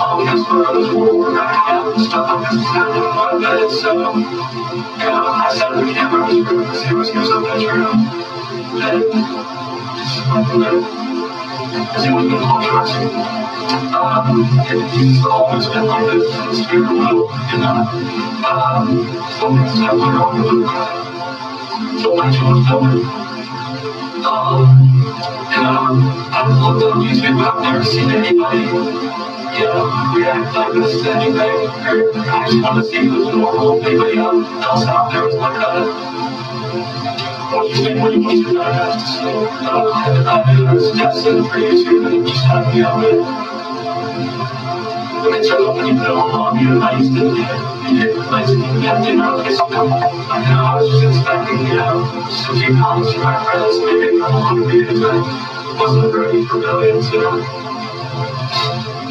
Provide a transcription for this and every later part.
um, guess my brothers were working out and stuff like this happening my bed, so, you know, I the camera, I was going to see what's going on in the bedroom, and just, like, you know, as it was been controversy, um, it's always been like this, it's very little, you know, um, something's happening wrong with the, so much was done. Um, and um, I've looked on YouTube, I've never seen anybody, you know, react like this to anything. Or I just want to see it was normal. Anybody else out there was like that. What you think, what you want to know? So, uh, I do this testing for YouTube and just have me on it. When it's open, you put it on, you know, I used to, you know, like, you have dinner, like, so, I know, I was just expecting, you know, a few comments from my friends, maybe couple hundred views, but wasn't for millions, you know.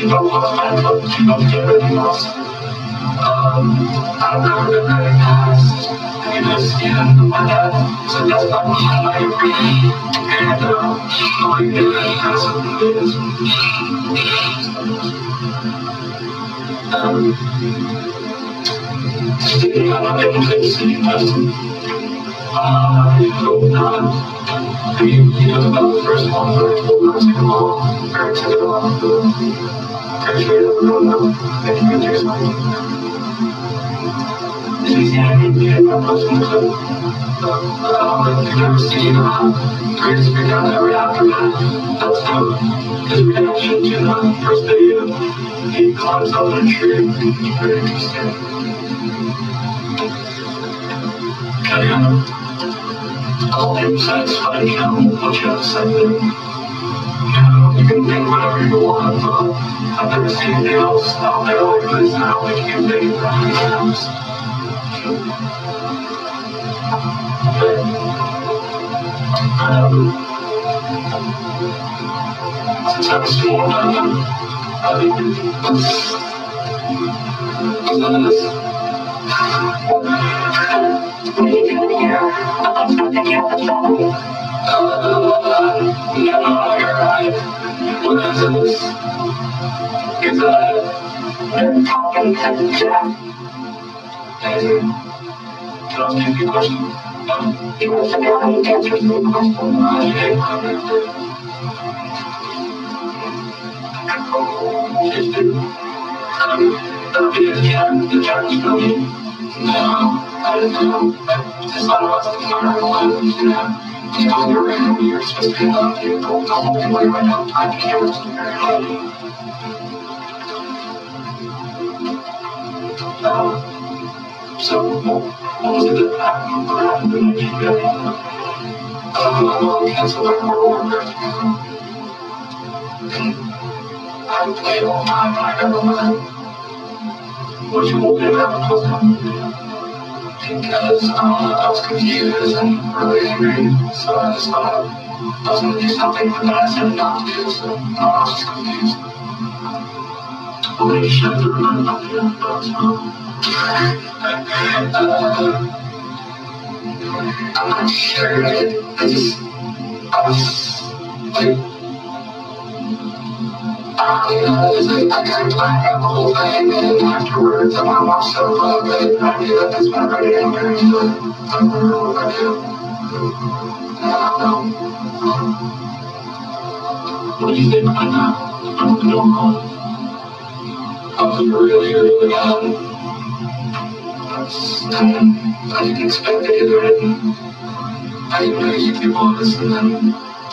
You know, what's my club, you don't get ready, else. Um, I don't know, the very past, you just, you know, my dad, so that's not my life, and, um, like, the present is, um, sticking out my face and investing. Uh, you know, I mean, you know, about the first one, or the second one, or second one, pretty sure that we're going to make a good use of it. It's easy to make me a person to, you've never seen, greatest big down that reactor, that's how his reaction to the first It's you. You you can think whatever you want, but I've never seen anything else out there like this, I don't think you can think of anything else. Um, Sometimes more than what are you doing here? To get the phone. Uh, right. What is this? It's a... They're talking to Jeff. Hey, can I ask you a question? Um, to know how to answer some questions. Okay. just do. Um, yeah, the church building. No, I don't know. Just thought about the camera one, you know. You know, you're around, you're supposed to allowed to go way right now. I can't was very heavy. Um, so, what, was it that happened? What happened to me? Um, my mom canceled our World War And I played all when I got home. What you want to have a close Because I was confused and really angry, so I just I to do something that I said not do, so I was just confused. Holy shit, I remember nothing about uh, I'm not sure. I just, I was like, it's like I the and afterwards I to watch stuff. I do that, my anger, so I know what I do. I don't know. What do you think about that? I don't know. I was really, really young. That's kind I didn't expect it either. I didn't know and then to go and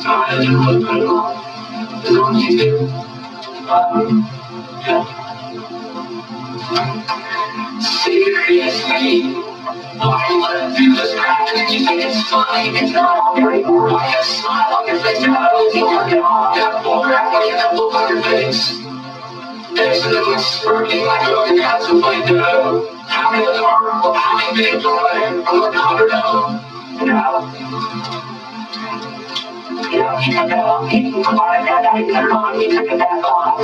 Look at. Is it? Um, yeah. Seriously? Why do you do crap and you think it's funny? It's not very Why you smile on your face and I don't think you're getting off that bullcrap when you have look on your face? Accidentally smirking like a cat to find out. How many of them are? I'm a. you know, she's like, oh, people come on, dad, I can on, you took it back off.